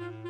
Bye.